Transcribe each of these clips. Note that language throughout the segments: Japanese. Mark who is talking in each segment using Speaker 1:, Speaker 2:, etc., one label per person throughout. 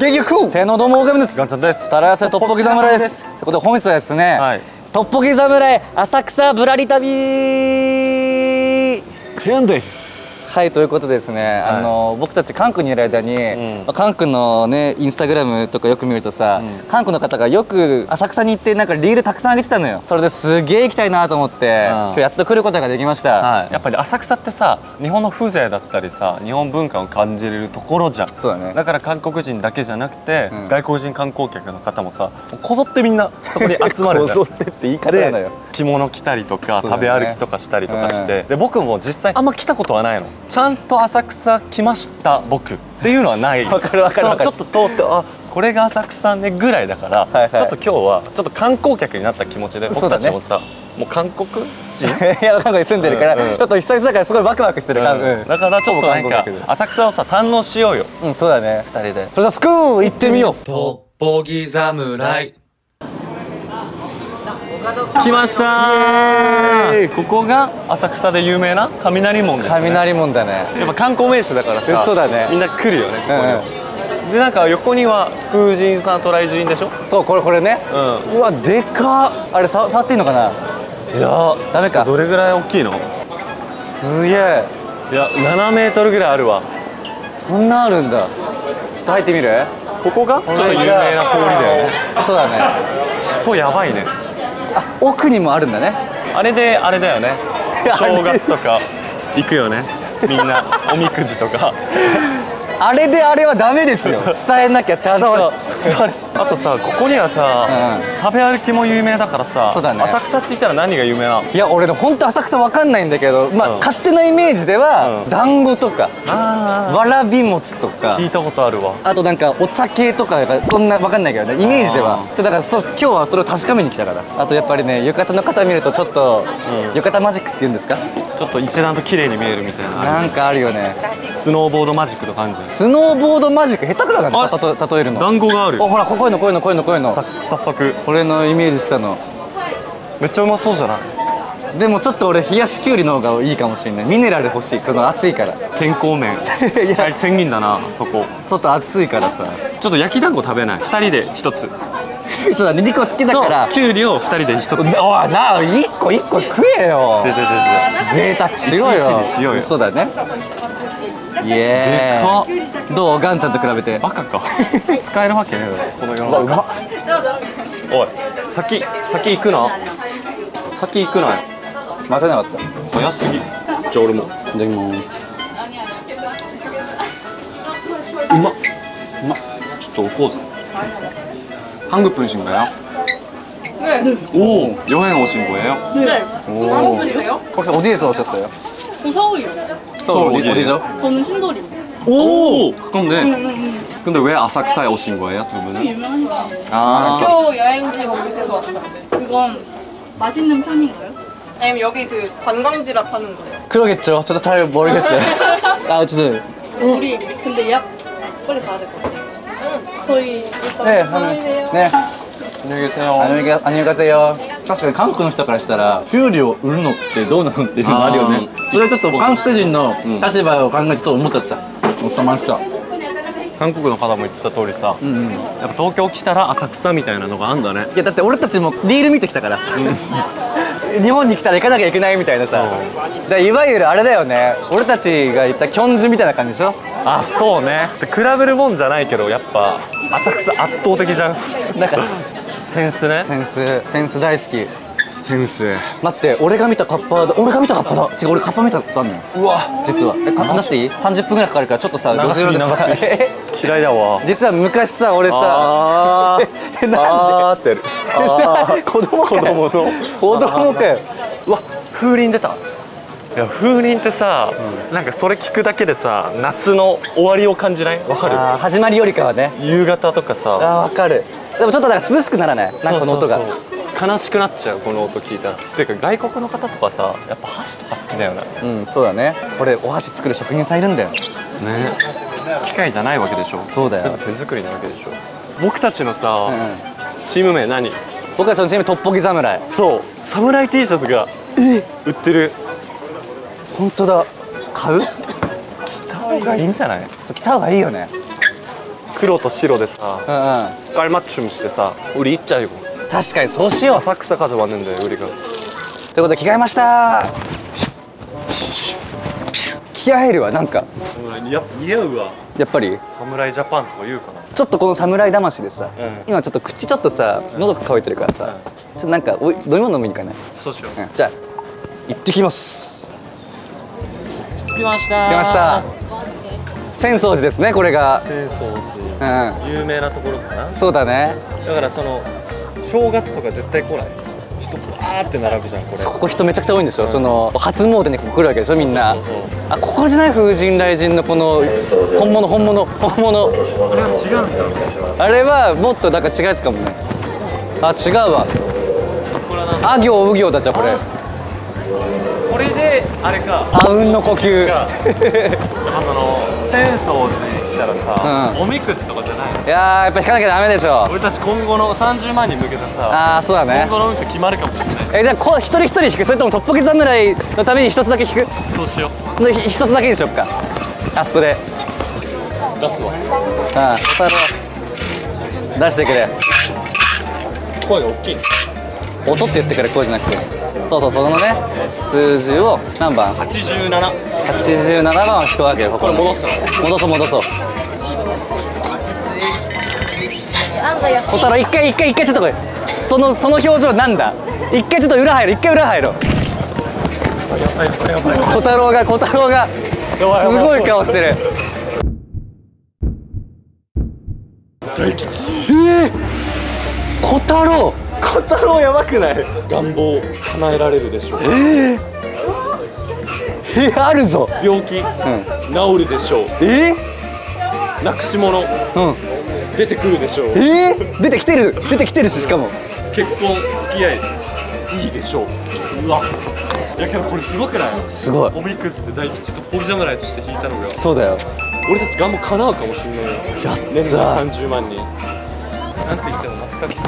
Speaker 1: ゲギフ
Speaker 2: せーのどうもオーガメです。
Speaker 1: ガンちゃんです。
Speaker 2: 二人合わせトッポギ侍です。ってことで本日はですね、
Speaker 1: はい。
Speaker 2: トッポギ侍浅草ぶらり旅。
Speaker 1: てんで
Speaker 2: はいということでですね、あの僕たち韓国にいる間に、
Speaker 1: ん。
Speaker 2: まあ韓国のねインスタグラムとかよく見るとさ、韓国の方がよく浅草に行ってなんかリールたくさん上げてたのよ。それですげえ行きたいなと思って、今日やっと来ることができました、
Speaker 1: はい、やっぱり浅草ってさ日本の風情だったりさ日本文化を感じれるところじゃん。
Speaker 2: そうだね。
Speaker 1: だから韓国人だけじゃなくて、
Speaker 2: うん。
Speaker 1: 外国人観光客の方もさこぞってみんなそこに集まるじゃん。
Speaker 2: こぞってって言い方なのよ。
Speaker 1: で着物着たりとか、
Speaker 2: ね。
Speaker 1: べ歩きとかしたりとかして、
Speaker 2: うん。
Speaker 1: で僕も実際あんま来たことはないのちゃんと浅草来ました僕。っていうのはない。
Speaker 2: わかるわかるわかる。
Speaker 1: そうちょっと通ってあこれが浅草ねぐらいだから、
Speaker 2: はいはい。
Speaker 1: ちょっと今日はちょっと観光客になった気持ちで僕たちもさ、もう韓国人？
Speaker 2: いや韓国に住んでるから、
Speaker 1: うんうん。
Speaker 2: ちょっと久々だからすごいワクワクしてる感、
Speaker 1: うんだからちょっとなんか浅草をさ堪能しようよ。
Speaker 2: うんそうだね。
Speaker 1: 二人で。
Speaker 2: それじゃあスクーン行ってみよう、
Speaker 1: トッポギ侍来ました。ーここが浅草で有名な雷門ですね。
Speaker 2: 雷門だね。
Speaker 1: やっぱ観光名所だからさ
Speaker 2: そうだね。
Speaker 1: みんな来るよねここには、でなんか横には風神さんと雷神でしょ？
Speaker 2: そうこれこれね、
Speaker 1: う
Speaker 2: うわでかっ。あれさ触っていいのかな？い
Speaker 1: やー
Speaker 2: ダメか。
Speaker 1: どれぐらい大きいの？
Speaker 2: すげえ。
Speaker 1: いや7メートルぐらいあるわ。
Speaker 2: そんなあるんだ。ちょっと入ってみる？
Speaker 1: ここが？ちょっと有名な通りだよね。
Speaker 2: そうだね。
Speaker 1: 人やばいね。
Speaker 2: あ奥にもあるんだね。
Speaker 1: あれであれだよね。正月とか行くよね。みんなおみくじとか
Speaker 2: あれであれはダメですよ。伝えなきゃちゃんと。
Speaker 1: あとさここにはさ、
Speaker 2: う
Speaker 1: 食べ歩きも有名だからさ
Speaker 2: そうだね。
Speaker 1: 浅草って言ったら何が有名なの？
Speaker 2: いや俺ね本当浅草わかんないんだけどまあ、
Speaker 1: うん。
Speaker 2: 勝手なイメージでは、
Speaker 1: うん。
Speaker 2: 団子とか
Speaker 1: あ
Speaker 2: わらび餅とか。
Speaker 1: 聞いたことあるわ。
Speaker 2: あとなんかお茶系とかがそんなわかんないけどねイメージでは。
Speaker 1: あ
Speaker 2: ちょっとだからそ今日はそれを確かめに来たから。あとやっぱりね浴衣の方見るとちょっと、
Speaker 1: うん。
Speaker 2: 浴衣マジックっていうんですか？
Speaker 1: ちょっと一段と綺麗に見えるみたいな。
Speaker 2: なんかあるよね
Speaker 1: スノーボードマジックの感じ
Speaker 2: スノーボードマジック下手くだからね。
Speaker 1: あ
Speaker 2: たと例えるの。
Speaker 1: 団子がある。
Speaker 2: おほらこういうのこういうのこういうのこういうの。
Speaker 1: さ早速。
Speaker 2: これのイメージしたの。
Speaker 1: めっちゃうまそうじゃない？
Speaker 2: でもちょっと俺冷やしきゅうりの方がいいかもしれない。ミネラル欲しい。この暑いから。
Speaker 1: 健康麺
Speaker 2: いや。
Speaker 1: チェンギンだなそこ。
Speaker 2: 外暑いからさ。
Speaker 1: ちょっと焼き団子食べない。2人で1つ。
Speaker 2: そうだね2個好きだ
Speaker 1: と
Speaker 2: から。
Speaker 1: きゅうりを2人で1つ。
Speaker 2: おいなあ1個1個食えよ。贅沢しろよ。
Speaker 1: いちいちにしようよ。
Speaker 2: そうだねイエ
Speaker 1: でか
Speaker 2: ーイどうガンちゃんと比べて
Speaker 1: バカか使えるわけねえだろこの世の中
Speaker 2: うまっ
Speaker 1: おい先先行くな先行くなよ
Speaker 2: 待てなかった
Speaker 1: 早すぎじゃあ俺も
Speaker 2: いただきます
Speaker 1: うまっうまっちょっと置こうぜ한국분이신가요
Speaker 3: 네.
Speaker 1: 오 여행 오신 거예요?
Speaker 3: 네.
Speaker 1: 오
Speaker 3: 한국분이세요?
Speaker 2: 혹시 어디에서 오셨어요?
Speaker 3: 저 서울이요.
Speaker 1: 서울
Speaker 2: 어디? 어디죠?
Speaker 3: 저는 신도림.
Speaker 1: 오 가깝네 근데 왜 아삭사에 오신 거예요 두 분은?
Speaker 3: 유명한 거.
Speaker 2: 아
Speaker 4: 학교 여행지 검색해서 왔어요.
Speaker 3: 그건 맛있는 편인가요?
Speaker 4: 아니면 여기 그 관광지라 파는 거예요.
Speaker 2: 그러겠죠 저도 잘 모르겠어요 아 죄송해요
Speaker 3: 우리 근데 예약 빨리 가야 될 것 같아요. 저희 일단
Speaker 2: 네
Speaker 3: 안녕히 계세요.
Speaker 2: 네
Speaker 1: 안녕히 계세요
Speaker 2: 안녕히, 가, 안녕히 가세요. 確かに韓国の人からしたら給料売るのってどうなのっていうの？あるよねそれちょっと韓国人の立場を考えてちょっと思っちゃった。思ってました
Speaker 1: 한국の方も言ってた通りさ、
Speaker 2: うん。うんい
Speaker 1: やっぱ東京来たら浅草みたいなのがあんだね。
Speaker 2: やだって俺たちもリール見てきたから。日本に来たら行かなきゃいけないみたいなさ。だからいわゆるあれだよね。俺たちが言ったキョンジュみたいな感じでしょ？
Speaker 1: あそうね。で比べるもんじゃないけどやっぱ浅草圧倒的じゃん。
Speaker 2: なんか
Speaker 1: センスね。
Speaker 2: センス。センス大好き。
Speaker 1: センス。
Speaker 2: 待って俺が見たカッパだ。俺が見たカッパだ。違う俺カッパ見たことあんのよ。
Speaker 1: うわ。
Speaker 2: 実は。えか話していい ?30 分ぐらいかかるからちょっとさ
Speaker 1: 長すぎ長すぎ 嫌いだわ。
Speaker 2: 実は昔さ俺さ
Speaker 1: あー。
Speaker 2: なんで？
Speaker 1: あーってる。あー。
Speaker 2: 子供かよ。
Speaker 1: 子供の。
Speaker 2: 子供かよ。
Speaker 1: うわ風鈴出た。いや風鈴ってさ、なんかそれ聞くだけでさ夏の終わりを感じない？わかる？
Speaker 2: 始まりよりかはね。
Speaker 1: 夕方とかさ。
Speaker 2: あーわかるでもちょっとだから涼しくならない？なんかこの音が。
Speaker 1: 悲しくなっちゃうこの音聞いたら。ていうか外国の方とかさやっぱ箸とか好きだよね。
Speaker 2: うんそうだね。これお箸作る職人さんいるんだよ
Speaker 1: ね。機械じゃないわけでしょ。
Speaker 2: そうだよ。
Speaker 1: 全部手作りなわけでしょ。僕たちのさ、
Speaker 2: うん。
Speaker 1: チーム名何？
Speaker 2: 僕たちのチームトッポギ侍。
Speaker 1: そう。侍 T シャツが売ってる。
Speaker 2: 本当だ。買う？
Speaker 1: 着た方がいいんじゃない？
Speaker 2: そう着た方がいいよね
Speaker 1: 黒と白でさ
Speaker 2: うんうん
Speaker 1: 깔맞춤してさ우리 입자 이거
Speaker 2: 確かにそうしよう
Speaker 1: 浅草가져왔는데 우리가
Speaker 2: ということで着替えました気合入るわなんか
Speaker 1: 似合うわ
Speaker 2: やっぱり
Speaker 1: 侍ジャパンとか言うかな
Speaker 2: ちょっとこの侍魂でさ、
Speaker 1: うん
Speaker 2: 今ちょっと口ちょっとさ喉が渇いてるからさ、ちょっとなんかおい飲み物飲みに行かない、
Speaker 1: そうしよう
Speaker 2: うんじゃあ行ってきます
Speaker 1: 着きました
Speaker 2: 着きました 浅草寺ですねこれが。
Speaker 1: 浅草寺。
Speaker 2: うん。
Speaker 1: 有名なところかな。
Speaker 2: そうだね。
Speaker 1: だからその正月とか絶対来ない。人バーって並ぶじゃんこれ。
Speaker 2: ここ人めちゃくちゃ多いんでしょ、その初詣にここ来るわけでしょみんな。
Speaker 1: そうそう
Speaker 2: あここじゃない風神雷神のこの本物本物本物。
Speaker 1: これは違うんだ。
Speaker 2: あれはもっとなんか違うやつかもね。あ違うわ。あ行う行だじゃあこれ。
Speaker 1: これであれか。
Speaker 2: あうんの呼吸。
Speaker 1: がやっぱその浅草寺に来たらさ、
Speaker 2: うん。
Speaker 1: おみくじとかじゃないの？
Speaker 2: いやーやっぱ引かなきゃダメでしょ。
Speaker 1: 俺たち今後の30万に向けてさ
Speaker 2: ああそうだね。
Speaker 1: 今後の運勢決まるかもしれない。
Speaker 2: えじゃあこ一人一人引く？それともトッポギ侍のために一つだけ引く？
Speaker 1: そうしよ
Speaker 2: でひ一つだけにしよっか。あそこで。
Speaker 1: う出すわ。
Speaker 2: ああ小太郎出してくれ。
Speaker 1: 声が大きい。
Speaker 2: 音って言ってくれ声じゃなくて。そうそうそのね数字を何番
Speaker 1: ？87
Speaker 2: 87番を引くわけよこ
Speaker 1: れ戻す
Speaker 2: 戻そう。戻そう小太郎一回一回一回ちょっとこれそのその表情なんだ。一回ちょっと裏入る一回裏入ろう。小太郎が小太郎がすごい顔してる。大吉。えー、小太郎。
Speaker 1: 小太郎やばくない？願望叶えられるでしょう
Speaker 2: えあるぞ。
Speaker 1: 病気、治るでしょう。
Speaker 2: え？
Speaker 1: なくし物。
Speaker 2: うん。
Speaker 1: 出てくるでしょう。
Speaker 2: え？ー、出てきてる。出てきてるししかも。
Speaker 1: 結婚付き合い。いいでしょう。うわ。いやけどこれすごくない？
Speaker 2: すごい。
Speaker 1: おみくじで大吉とポギ侍として引いたのが。
Speaker 2: そうだよ。
Speaker 1: 俺たち願望叶うかもしれないよ。
Speaker 2: や
Speaker 1: 年
Speaker 2: った。
Speaker 1: 間30万人。なんて言ってもマスカキ線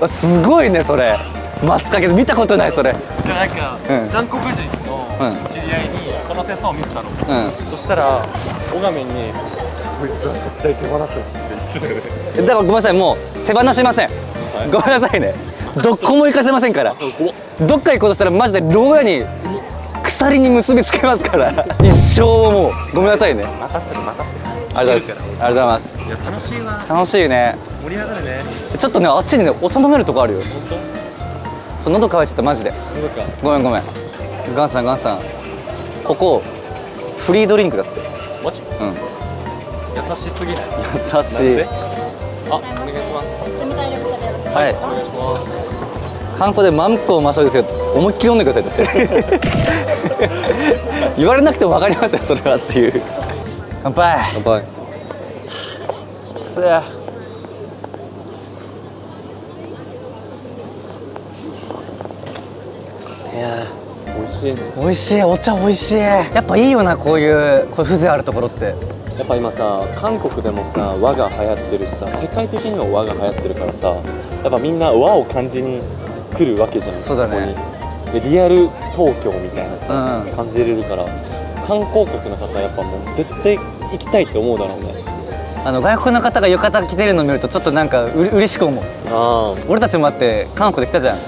Speaker 1: です
Speaker 2: すごいねそれ。マスカケ見たことないそれ。
Speaker 1: どじゃあなんか、
Speaker 2: うん。
Speaker 1: 韓国人。の知り合いにこの手相を見せたの、
Speaker 2: うん。
Speaker 1: そしたらオガメンにこいつは絶対手放すって言ってたよね。
Speaker 2: だからごめんなさいもう手放しません、ごめんなさいね。どこも行かせませんから。どっか行こうとしたらマジで牢屋に鎖に結びつけますから。一生をもう。ごめんなさいね。
Speaker 1: 任せる任せる
Speaker 2: ありがとうございます。ありがとうございます。
Speaker 1: いや楽しいわ。
Speaker 2: 楽しいね。
Speaker 1: 盛り上がるね。
Speaker 2: ちょっとねあっちにねお茶飲めるとこあるよ。
Speaker 1: 本当？
Speaker 2: そう喉乾いちゃったマジで。ごめんごめんガンさんガンさん。ここフリードリンクだって。
Speaker 1: マジ？
Speaker 2: うん。
Speaker 1: 優しすぎない？
Speaker 2: 優しい。
Speaker 1: で？あお願いします。
Speaker 2: はい
Speaker 1: お願いします。
Speaker 2: 観光で満腹を増したですよ。思いっきり飲んでください。って。言われなくても分かりますよそれはっていう。乾杯。乾杯。すや。いや
Speaker 1: しい。ね
Speaker 2: 美味しい。お茶美味しい。やっぱいいよなこういうこういう風情あるところって。
Speaker 1: やっぱ今さ韓国でもさ和が流行ってるしさ世界的にも和が流行ってるからさやっぱみんな和を感じに来るわけじゃん
Speaker 2: そうだね。
Speaker 1: ここに。でリアル東京みたいなさ、
Speaker 2: うん。
Speaker 1: 感じれるから観光客の方やっぱもう絶対行きたいって思うだろうね。
Speaker 2: あの外国の方が浴衣着てるの見るとちょっとなんかうれ嬉しく思う。
Speaker 1: あ
Speaker 2: 俺たちもあって韓国で来たじゃん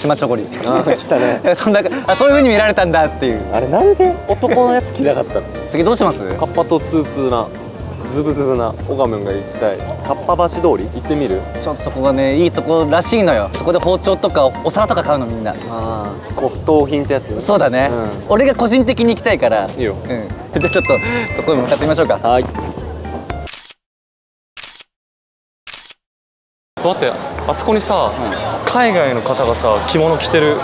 Speaker 2: チマチョゴリ
Speaker 1: あ来たね。
Speaker 2: そんなあそういう風に見られたんだっていう。
Speaker 1: あれなんで男のやつ着なかったの？
Speaker 2: 次どうします？
Speaker 1: カッパとツーツーなズブズブなオガメンが行きたい。カッパ橋通り？行ってみる？
Speaker 2: ちょっとそこがねいいとこらしいのよ。そこで包丁とかお皿とか買うのみんな。
Speaker 1: ああ骨董品ってやつ
Speaker 2: そうだね、
Speaker 1: う
Speaker 2: 俺が個人的に行きたいから。
Speaker 1: いいよ。
Speaker 2: うん、じゃあちょっとそこに向かってみましょうか。
Speaker 1: はい待ってあそこにさ、海外の方がさ着物着てる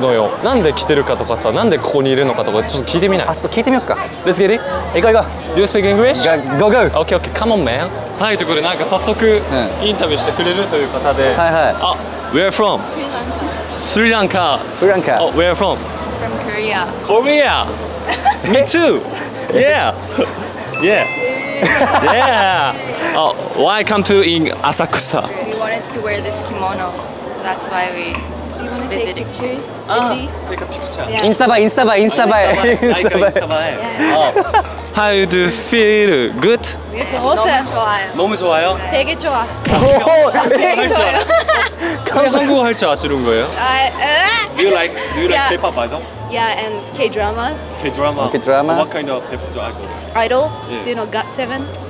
Speaker 1: のよ。なんで着てるかとかさなんでここにいるのかとかちょっと聞いてみない？
Speaker 2: あちょっと聞いてみようか。
Speaker 1: Let's get it.
Speaker 2: 行こう行こ
Speaker 1: Do you speak English?
Speaker 2: う Go go.
Speaker 1: OK OK come on man. はいということでなんか早速インタビューしてくれるという方で、
Speaker 2: はいはい。
Speaker 1: あ Where from? スリランカ
Speaker 2: スリランカ
Speaker 1: Oh where from?
Speaker 4: From Korea.
Speaker 1: Korea. Me too. Yeah. Yeah. Yeah. Oh why come to in Asakusa?
Speaker 4: wanted to wear this kimono, so that's why we you want to take pictures
Speaker 1: ah, Take a picture.
Speaker 2: Yeah. Insta by Insta by Insta
Speaker 1: by oh, Insta by. Insta by. Oh. How do you feel? Good?
Speaker 4: awesome. 너무 좋아요.
Speaker 1: 너무 좋아요?
Speaker 4: 되게 좋아.
Speaker 1: 오, oh, 되게 좋아요. 왜 한국어 할 줄 아시는 거예요?
Speaker 4: Uh, uh.
Speaker 1: Do you like Do you like. K-pop idol?
Speaker 4: Yeah, and K-dramas.
Speaker 1: K-drama.
Speaker 2: K-drama.
Speaker 1: What kind of K-pop idol?
Speaker 4: Idol?
Speaker 1: Yeah.
Speaker 4: Do you know GOT7?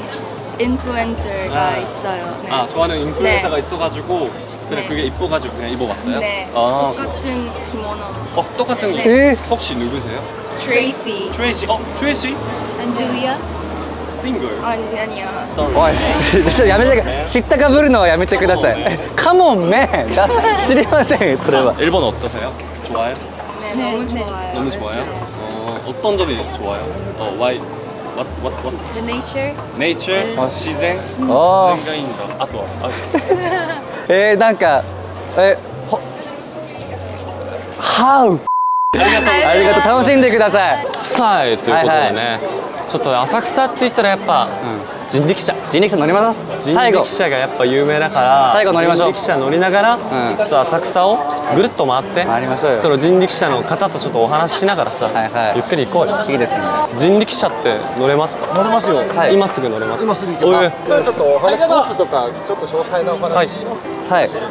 Speaker 4: 인플루엔저가
Speaker 1: 아.
Speaker 4: 있어요. 네.
Speaker 1: 아 좋아하는 인플루엔서가
Speaker 4: 네.
Speaker 1: 있어가지고 그냥
Speaker 4: 네.
Speaker 1: 그게 이뻐가지고 그냥 입어봤어요?
Speaker 4: 네.
Speaker 1: 아.
Speaker 4: 똑같은 기모노.
Speaker 1: 어 똑같은
Speaker 4: 네.
Speaker 2: 네.
Speaker 1: 혹시 누구세요?
Speaker 4: 트레이시.
Speaker 1: 트레이시. 어 트레이시?
Speaker 4: 안젤리아.
Speaker 1: 싱글.
Speaker 4: 아니 아니야.
Speaker 2: 쏘리 야메테 식다가 부르노 야메테 그다사이. 컴온 맨. 시리마생 소레바.
Speaker 1: 일본 어떠세요? 좋아요?
Speaker 4: 네, 너무 좋아요.
Speaker 1: 너무 좋아요? 네, 네. 어, 어떤 점이 좋아요? 어, why what, what, what?
Speaker 4: The nature?
Speaker 1: Nature?
Speaker 2: あ
Speaker 1: 自然？
Speaker 2: 自然
Speaker 1: がいいんだ。あとは、あ
Speaker 2: えー、なんか、え、ほ、How? ありがとう。ありがとう。楽しんでください。
Speaker 5: さタということでね、
Speaker 2: はい
Speaker 5: はい、ちょっと浅草って言ったらやっぱ、うん人力車。
Speaker 2: 人力車乗りましょう。
Speaker 5: 人
Speaker 2: 最後
Speaker 5: 力車がやっぱ有名だから
Speaker 2: 最後乗りましょう。
Speaker 5: 人力車乗りながら、
Speaker 2: ん。
Speaker 5: ちょっと浅草をぐるっと回って
Speaker 2: 回りましょうよ。
Speaker 5: その人力車の方とちょっとお話ししながらさ、
Speaker 2: はいはい。
Speaker 5: ゆっくり行こうよ。
Speaker 2: いいですね。
Speaker 5: 人力車って乗れますか？
Speaker 6: 乗れますよ。
Speaker 2: はい。
Speaker 5: 今すぐ乗れます
Speaker 6: 今すぐ行けます。ちょっとお話コースとかちょっと詳細なお話。
Speaker 5: はい。
Speaker 2: はい。
Speaker 6: ちな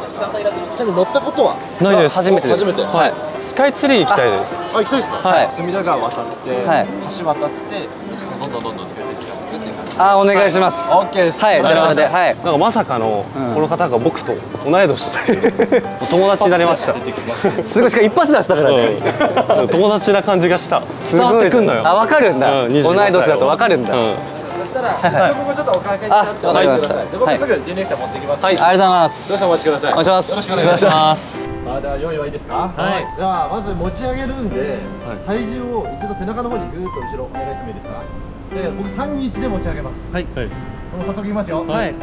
Speaker 6: みに乗ったことは？
Speaker 5: ないです。
Speaker 2: 初めてです。
Speaker 6: 初めて。
Speaker 5: はい。スカイツリー行きたいです。
Speaker 6: あ行きたいですか？
Speaker 2: はい。
Speaker 6: 隅田川渡って、
Speaker 2: はい。
Speaker 6: 橋渡ってどんどんどんどんスカイツリー近づくっていう感じ。
Speaker 2: あお願いします
Speaker 6: オッケーです。
Speaker 2: はいじゃあそれではい
Speaker 5: なんかまさかのこの方が僕と同い年友達になりました
Speaker 2: すごいしかも一発出したからね
Speaker 5: うん友達な感じがした伝わってくんのよ
Speaker 2: あ分かるんだ、
Speaker 5: うん
Speaker 2: 同い年だと分かるんだ、
Speaker 5: うん
Speaker 6: そしたら、はい、ここちょっとお会計になって
Speaker 2: あわかりました
Speaker 6: で僕すぐ人力車持ってきます。
Speaker 5: はい
Speaker 2: ありがとうございます
Speaker 6: 少々お待ちください
Speaker 2: お願いします
Speaker 6: よろしくお願いします
Speaker 2: す
Speaker 6: さあでは用意はいいですか？
Speaker 5: はい
Speaker 6: ではまず持ち上げるんで、体重を一度背中の方にぐーっと後ろお願いしてもいいですか？で僕三二一で持ち上げます。
Speaker 5: はい
Speaker 6: もう早速いきますよ。
Speaker 5: はい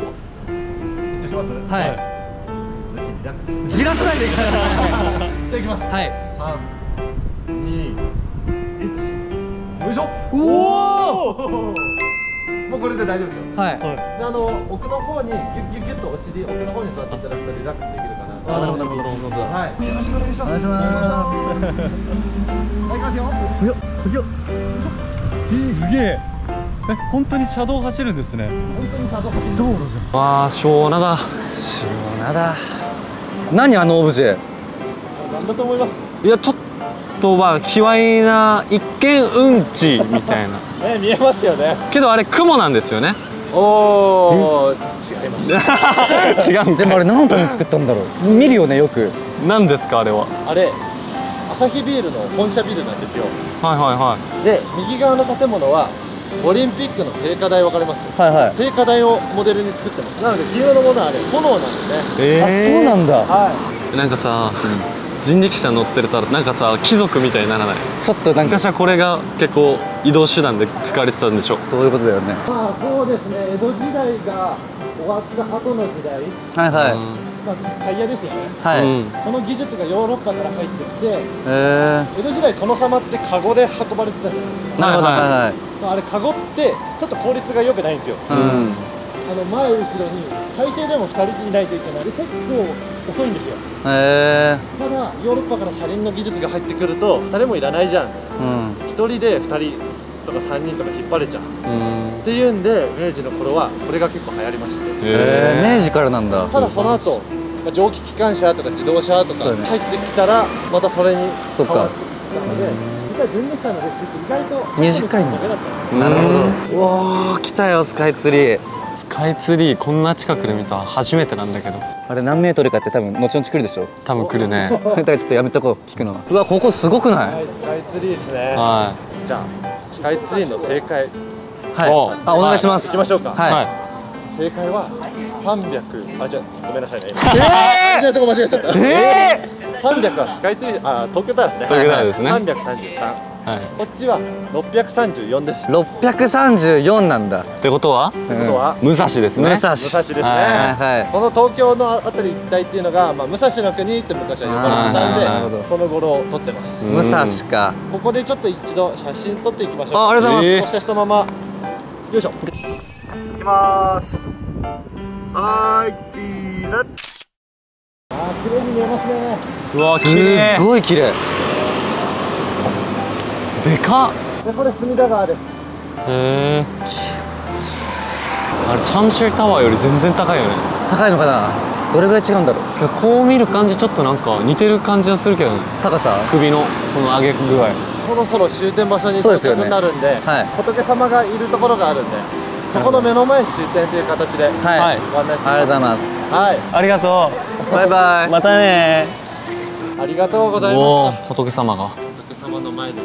Speaker 6: 緊張します？
Speaker 5: はい
Speaker 6: ぜひリラックスして。
Speaker 5: じらさないでください
Speaker 6: じゃあいきます。
Speaker 5: はい
Speaker 6: 三、二、一、よいしょ。おお。もうこれで大丈夫ですよ。
Speaker 2: はい
Speaker 6: であの奥の方にギュッギュッギュッとお尻奥の方に座っていただくとリラックスできるかなと。
Speaker 2: あなるほどなるほどなるほど
Speaker 6: はい。よろしくお願いします。
Speaker 2: お願いします
Speaker 6: はい、行きますよ。
Speaker 7: すげええ本当に車道走るんですね。
Speaker 6: 本当に車道走って道路じゃん。
Speaker 5: わあ湘南だ。
Speaker 2: 塩なだ。何あのオブジェ？
Speaker 6: なんだと思います？
Speaker 5: いやちょっとまあ卑猥な一見うんちみたいな。
Speaker 6: ね、見えますよね。
Speaker 5: けどあれ雲なんですよね。
Speaker 6: おお、違います。
Speaker 5: 違うん
Speaker 2: でもあれ何のために作ったんだろう。見るよねよく。
Speaker 5: 何ですかあれは？
Speaker 6: あれ、アサヒビールの本社ビルなんですよ。
Speaker 5: はいはいはい。
Speaker 6: で、右側の建物はオリンピックの聖火台わかります？
Speaker 2: はいはい
Speaker 6: 聖火台をモデルに作ってます。なので黄色のものはあれ炎なんですね。
Speaker 5: え
Speaker 2: あそうなんだ
Speaker 6: は
Speaker 5: なんかさ、人力車乗ってるとなんかさ貴族みたいにならない？
Speaker 2: ちょっとなんか
Speaker 5: 昔はこれが結構移動手段で使われてたんでしょ？
Speaker 2: そういうことだよね
Speaker 6: い。まあそうですね。江戸時代が終わった後の時代、
Speaker 2: はいはい
Speaker 6: まあタイヤですよね。
Speaker 2: はい、
Speaker 5: うん。
Speaker 6: この技術がヨーロッパから入ってきて、
Speaker 2: え
Speaker 6: 江戸時代殿様ってカゴで運ばれてたじゃないです
Speaker 2: ー、なるほど
Speaker 5: はいはい
Speaker 2: はいはい。
Speaker 6: か。あれカゴってちょっと効率が良くないんですよ。
Speaker 2: うん。
Speaker 6: あの前後ろに最低でも2人いないといけない。で結構遅いんですよ。
Speaker 2: え
Speaker 6: ただヨーロッパから車輪の技術が入ってくると2人もいらないじゃん。
Speaker 2: ー、うん。
Speaker 6: 1人で2人とか3人とか引っ張れちゃう。
Speaker 5: うん。
Speaker 6: っていうんで明治の頃はこれが結構流行りまして。
Speaker 2: えー、明治からなんだ。
Speaker 6: ただその後まあ蒸気機関車とか自動車とか入ってきたらまたそれに
Speaker 2: そっか。
Speaker 6: 変わってきたので実は人力車の歴史って意外と
Speaker 2: 短いんだなるほど。うおー来たよスカイツリー。
Speaker 5: スカイツリーこんな近くで見たの初めてなんだけど。
Speaker 2: あれ何メートルかって多分後々来るでしょ。
Speaker 5: 多分来るね。
Speaker 2: だからちょっとやめとこう聞くのは。うわここすごくない？
Speaker 6: はいスカイツリーですね。
Speaker 5: は
Speaker 6: じゃあスカイツリーの正解。
Speaker 2: はい。
Speaker 5: お
Speaker 2: あお願いします。
Speaker 6: 行きましょうか。
Speaker 2: はい、
Speaker 5: いはい。
Speaker 6: 正解は300あじゃあごめんなさいね。今間違えた間違えちゃった
Speaker 2: え
Speaker 6: 300はスカイツリーあ東京タワーですね。
Speaker 5: 東京タワーですね。
Speaker 6: 333
Speaker 1: はい。
Speaker 6: こっちは634です。
Speaker 2: 634なんだ。
Speaker 1: ってことは？
Speaker 2: うん
Speaker 6: ということは？
Speaker 1: 武蔵ですね。
Speaker 2: 武蔵。
Speaker 6: 武蔵ですね、
Speaker 2: はいはい
Speaker 6: この東京のあたり一帯っていうのが、まあ、武蔵の国って昔は呼ばれてたんで
Speaker 2: あーなるほど。
Speaker 6: その頃を撮ってます、
Speaker 1: うん。
Speaker 2: 武蔵か。
Speaker 6: ここでちょっと一度写真撮っていきましょう。
Speaker 2: あありがとうございます。
Speaker 6: そしてそのままよいしょ。いきまーす。はーいチーズ。あー綺麗に見えますね。
Speaker 1: うわ
Speaker 2: す
Speaker 1: 綺麗。
Speaker 2: っごい綺麗
Speaker 1: でかっ。
Speaker 6: でこれ隅田川です。
Speaker 1: へえあれチャンシルタワーより全然高いよね。
Speaker 2: 高いのかな？どれぐらい違うんだろう？
Speaker 1: けどこう見る感じちょっとなんか似てる感じはするけどね。
Speaker 2: 高さ？
Speaker 1: 首のこの上げ具合。
Speaker 6: そろそろ終点場所に到着になるんで
Speaker 2: はい。
Speaker 6: 仏様がいるところがあるんでそこの目の前終点という形で
Speaker 2: はい、
Speaker 1: はい。
Speaker 6: ご案内して
Speaker 2: ありがとうござい
Speaker 6: ま
Speaker 2: ます。
Speaker 6: すはい。
Speaker 1: ありがと
Speaker 2: バイバイ。
Speaker 1: うまたね
Speaker 6: ありがとうございました。
Speaker 1: 仏様が。
Speaker 6: 仏様の前で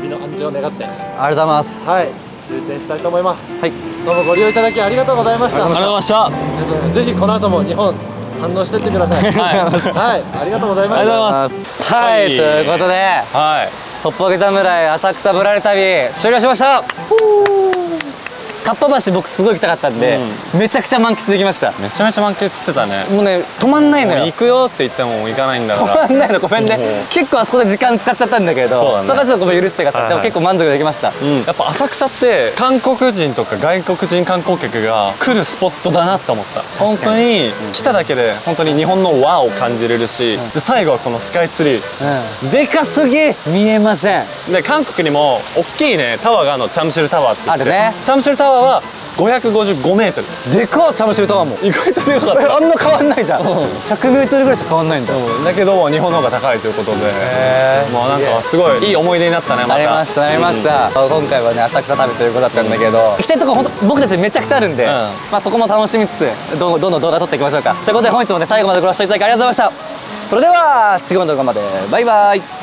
Speaker 6: 旅の安全を願って。
Speaker 2: ありがとうございます。
Speaker 6: はい。終点したいと思います。
Speaker 2: はい。
Speaker 6: どうもご利用いただきありがとうございました。
Speaker 1: ありがとうございました。あ
Speaker 6: ぜひこの後も日本堪能してってください。はい。ありがとうございました
Speaker 1: りがとうございます。
Speaker 2: はい、
Speaker 1: はい。
Speaker 2: ということで
Speaker 1: はい。
Speaker 2: トッポギ侍浅草ぶらり旅終了しましたかっぱ橋僕すごい行きたかったんで、めちゃくちゃ満喫できました。
Speaker 1: めちゃめちゃ満喫してたね。
Speaker 2: もうね止まんないのよ。
Speaker 1: 行くよって言っても行かないんだか
Speaker 2: 止ま
Speaker 1: ら
Speaker 2: んないのごめんね。結構あそこで時間使っちゃったんだけど
Speaker 1: そうだね。
Speaker 2: そこはちょっとごめん許してください、でも結構満足できました、
Speaker 1: うん、やっぱ浅草って韓国人とか外国人観光客が来るスポットだなって思った。本当に来ただけで本当に日本の和を感じれるし、で最後はこのスカイツリー。
Speaker 2: うん。でかすぎ見えません。
Speaker 1: で韓国にも大きいねタワーがあるの。チャムシルタワーって言って。
Speaker 2: あるね。
Speaker 1: チャムシルタワーは555メートル。
Speaker 2: でかっチャムシルタワーも。
Speaker 1: 意外とでかかっ
Speaker 2: え あんま変わんないじゃん。100メートルぐらいしか変わんないんだ。
Speaker 1: ただけど日本の方が高いということで。もうなんかすごい。いい思い出になったねまた。
Speaker 2: なりましたなりました、今回はね浅草旅ということだったんだけど、行きたいとこ本当僕たちめちゃくちゃあるんで、まあそこも楽しみつつどんどんどん動画撮っていきましょうか。ということで本日もね最後までご覧いただきありがとうございました。それでは次の動画まで。バイバイ